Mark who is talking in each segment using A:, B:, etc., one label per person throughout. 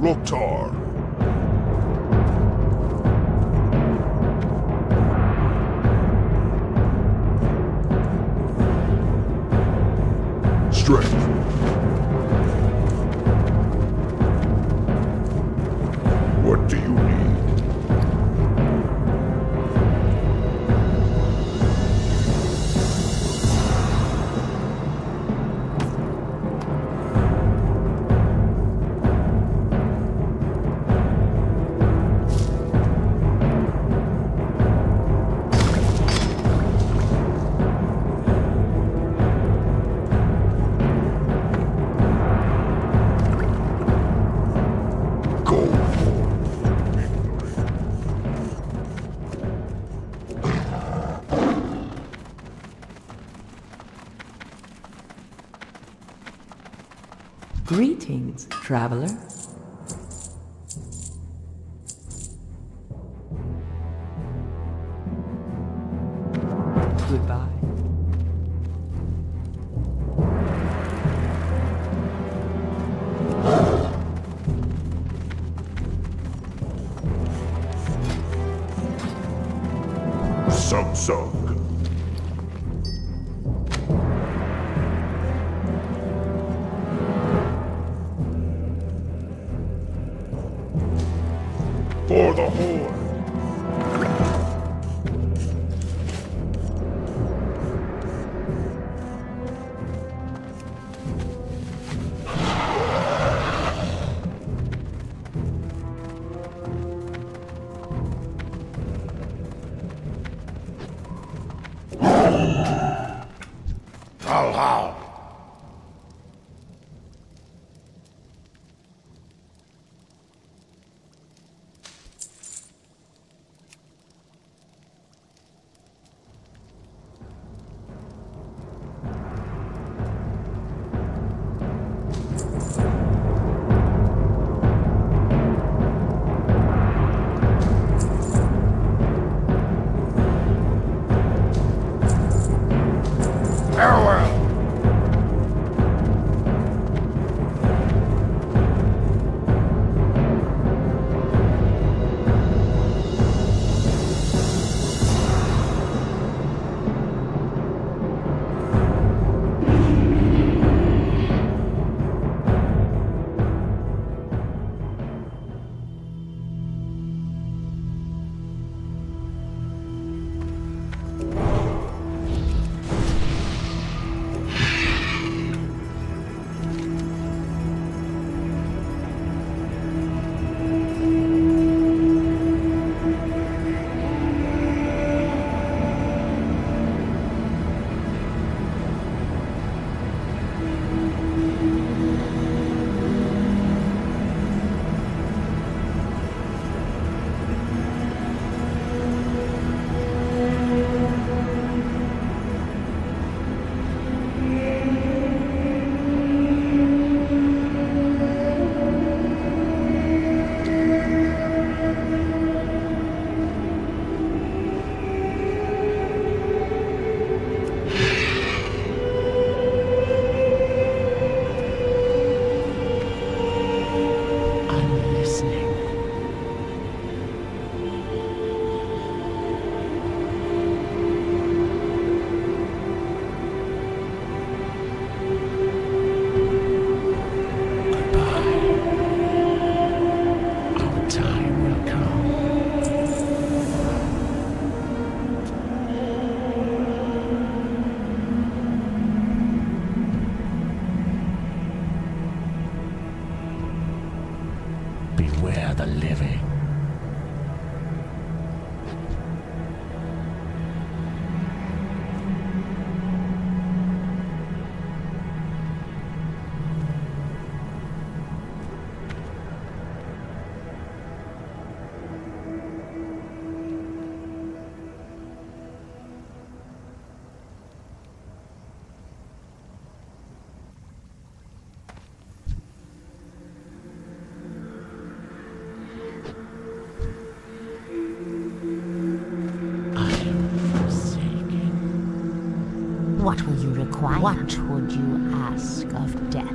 A: Roktar. Strength.
B: Greetings, traveler. Goodbye.
C: Some so.
D: What would you ask of death?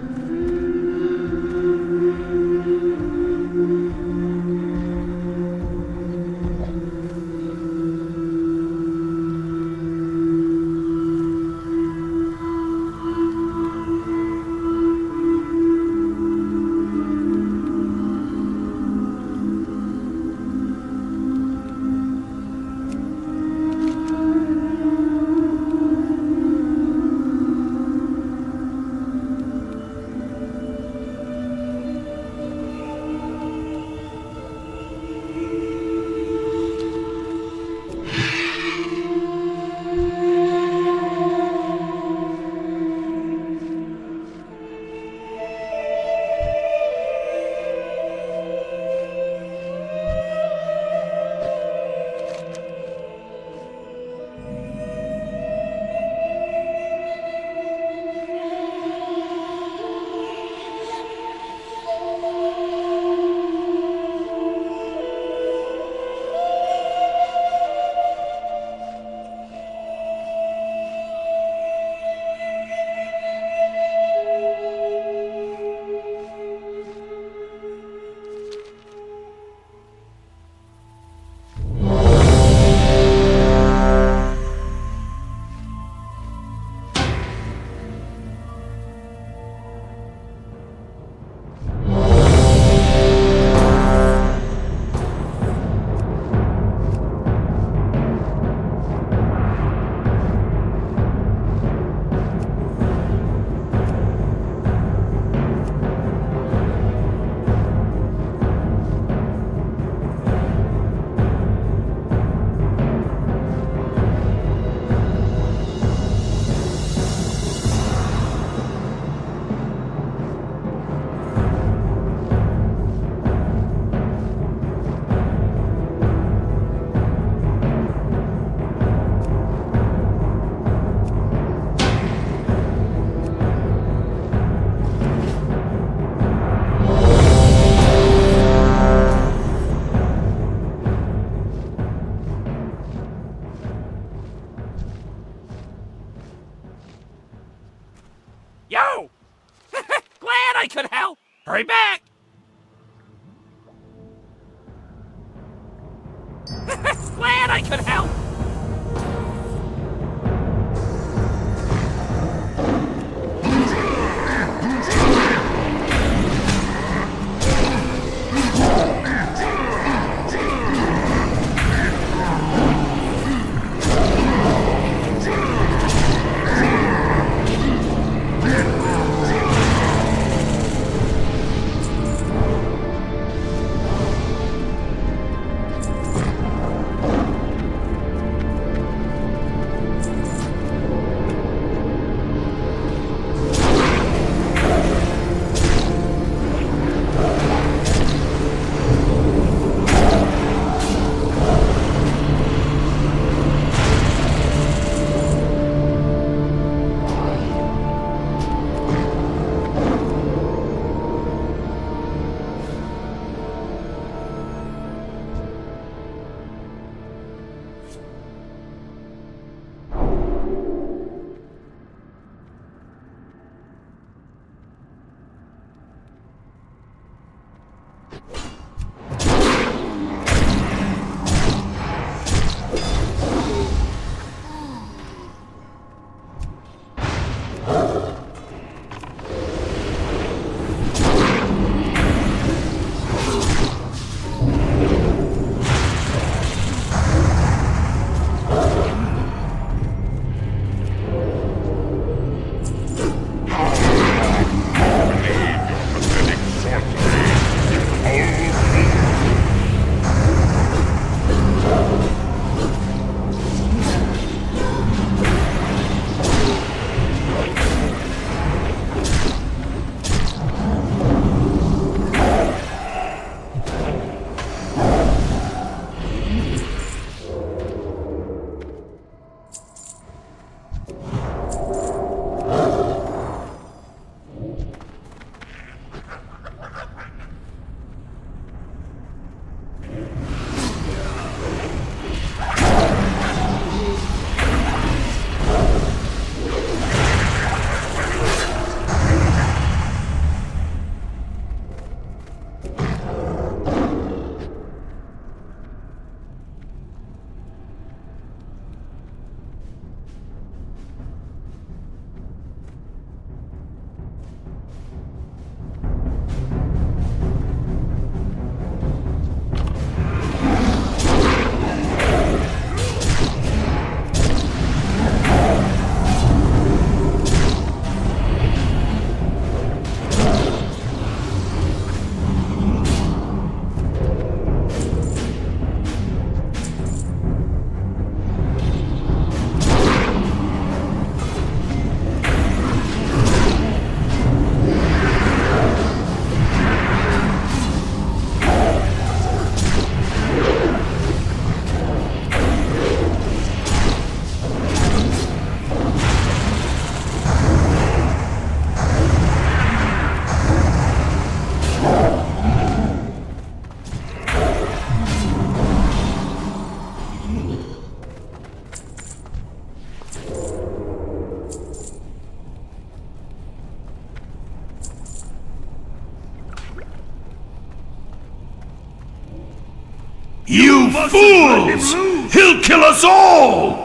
E: You, fools! He'll kill us all!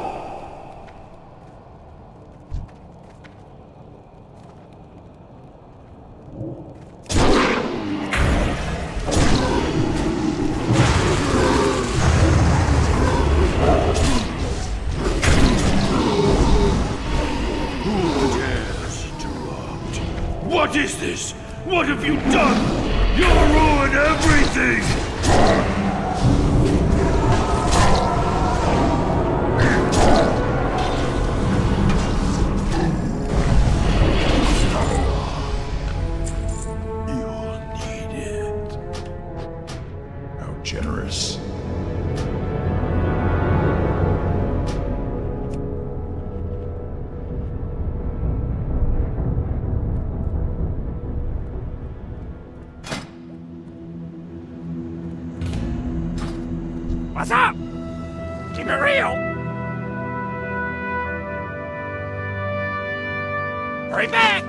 F: real! Back!